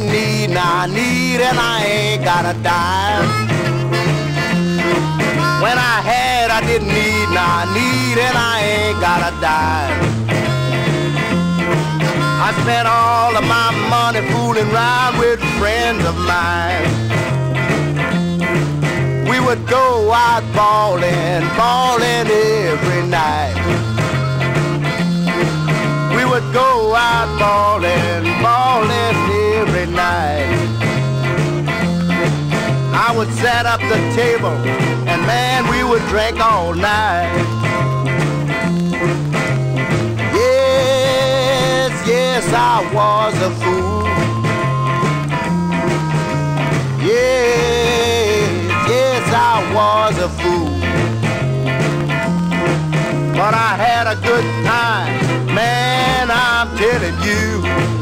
need, now I need, and I ain't got a dime. When I had, I didn't need, now I need, and I ain't got a dime. I spent all of my money fooling around with friends of mine. We would go out ballin', ballin' every night. We would go out ballin', ballin' would set up the table, and man, we would drink all night. Yes, yes, I was a fool. Yes, yes, I was a fool. But I had a good time, man, I'm telling you.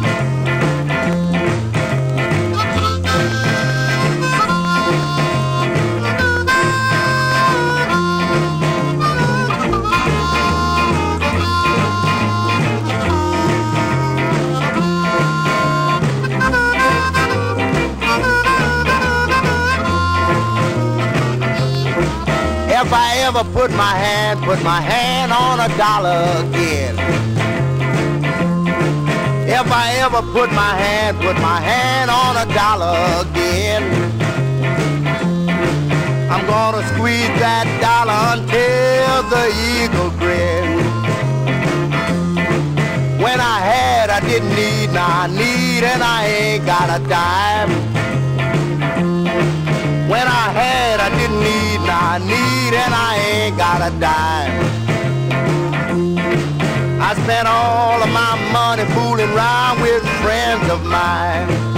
If I ever put my hand, put my hand on a dollar again. If I ever put my hand, put my hand on a dollar again. I'm gonna squeeze that dollar until the eagle grin. When I had, I didn't need, now I need, and I ain't got a dime. Need, I need, and I ain't got a dime. I spent all of my money fooling around with friends of mine.